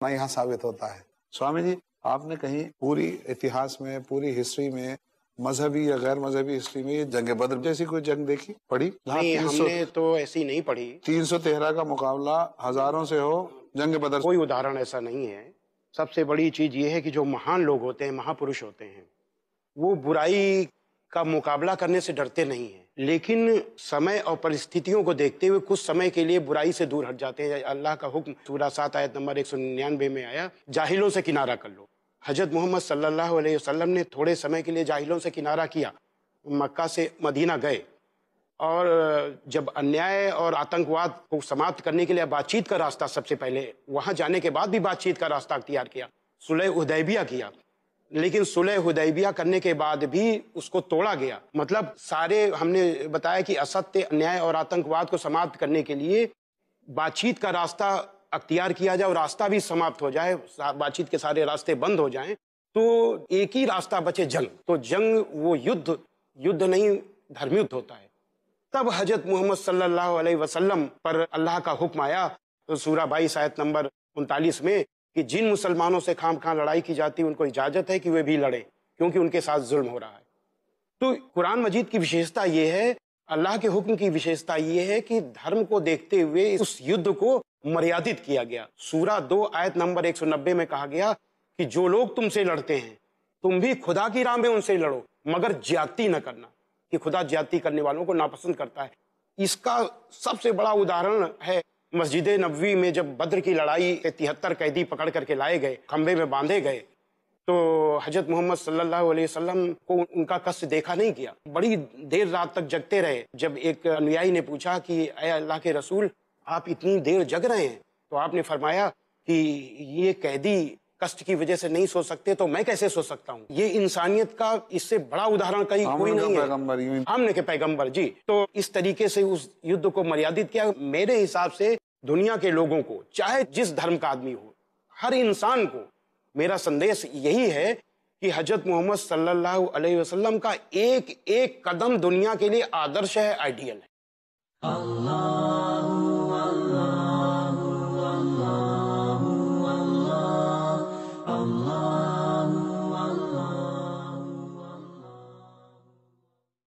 ना यहाँ साबित होता है। स्वामी जी आपने कहीं पूरी इतिहास में पूरी हिस्ट्री में मजहबी या गैर मजहबी हिस्ट्री में ये जंग बद्र जैसी कोई जंग देखी पढ़ी? नहीं हमने तो ऐसी नहीं पढ़ी। तीन सौ तेरह का मुकाबला हज़ारों से हो जंग बदर कोई उदाहरण ऐसा नहीं है। सबसे बड़ी चीज़ ये है कि जो महान लोग होते हैं महापुरुष होते हैं वो बुराई का मुकाबला करने से डरते नहीं हैं। लेकिन समय और परिस्थितियों को देखते हुए कुछ समय के लिए बुराई से दूर हट जाते हैं। अल्लाह का हुक्म सूरा सात आयत नंबर एक सौ निन्यानवे में आया, जाहिलों से किनारा कर लो। हज़रत मोहम्मद सल्लल्लाहु अलैहि वसल्लम ने थोड़े समय के लिए जाहिलों से किनारा किया, मक्का से मदीना गए। और जब अन्याय और आतंकवाद को समाप्त करने के लिए बातचीत का रास्ता सबसे पहले, वहाँ जाने के बाद भी बातचीत का रास्ता अख्तियार किया। सुलह उदैबिया किया। लेकिन सुलह हुदैबिया करने के बाद भी उसको तोड़ा गया। मतलब सारे, हमने बताया कि असत्य, अन्याय और आतंकवाद को समाप्त करने के लिए बातचीत का रास्ता अख्तियार किया जाए और रास्ता भी समाप्त हो जाए बातचीत के सारे रास्ते बंद हो जाएँ तो एक ही रास्ता बचे जंग। तो जंग, वो युद्ध युद्ध नहीं, धर्मयुद्ध होता है। तब हज़रत मोहम्मद सल्लल्लाहु अलैहि वसल्लम पर अल्लाह का हुक्म आया तो सूरा बाईस, आयत नंबर उनतालीस में कि जिन मुसलमानों से खाम खां लड़ाई की जाती है, उनको इजाज़त है कि वे भी लड़े, क्योंकि उनके साथ जुल्म हो रहा है। तो कुरान मजीद की विशेषता ये है, अल्लाह के हुक्म की विशेषता ये है कि धर्म को देखते हुए उस युद्ध को मर्यादित किया गया। सूरा दो, आयत नंबर 190 में कहा गया कि जो लोग तुमसे लड़ते हैं, तुम भी खुदा की राह में उनसे लड़ो, मगर ज्यादती न करना, कि खुदा ज्यादती करने वालों को नापसंद करता है। इसका सबसे बड़ा उदाहरण है मस्जिद नबी में जब बद्र की लड़ाई के तिहत्तर कैदी पकड़ करके लाए गए खंभे में बांधे गए तो हज़रत मोहम्मद सल्लल्लाहु अलैहि वसल्लम को उनका कष्ट देखा नहीं किया बड़ी देर रात तक जगते रहे, जब एक अनुयायी ने पूछा कि अय अल्लाह के रसूल, आप इतनी देर जग रहे हैं? तो आपने फरमाया कि, ये कैदी कष्ट की वजह से नहीं सो सकते तो मैं कैसे सो सकता हूँ? ये इंसानियत का इससे बड़ा उदाहरण कहीं कोई नहीं है। हमने के पैगंबर जी। तो इस तरीके से उस युद्ध को मर्यादित किया। मेरे हिसाब से दुनिया के लोगों को चाहे जिस धर्म का आदमी हो हर इंसान को मेरा संदेश यही है कि हज़रत मोहम्मद सल्लल्लाहु अलैहि वसल्लम का एक एक कदम दुनिया के लिए आदर्श है आइडियल है। अल्लाह।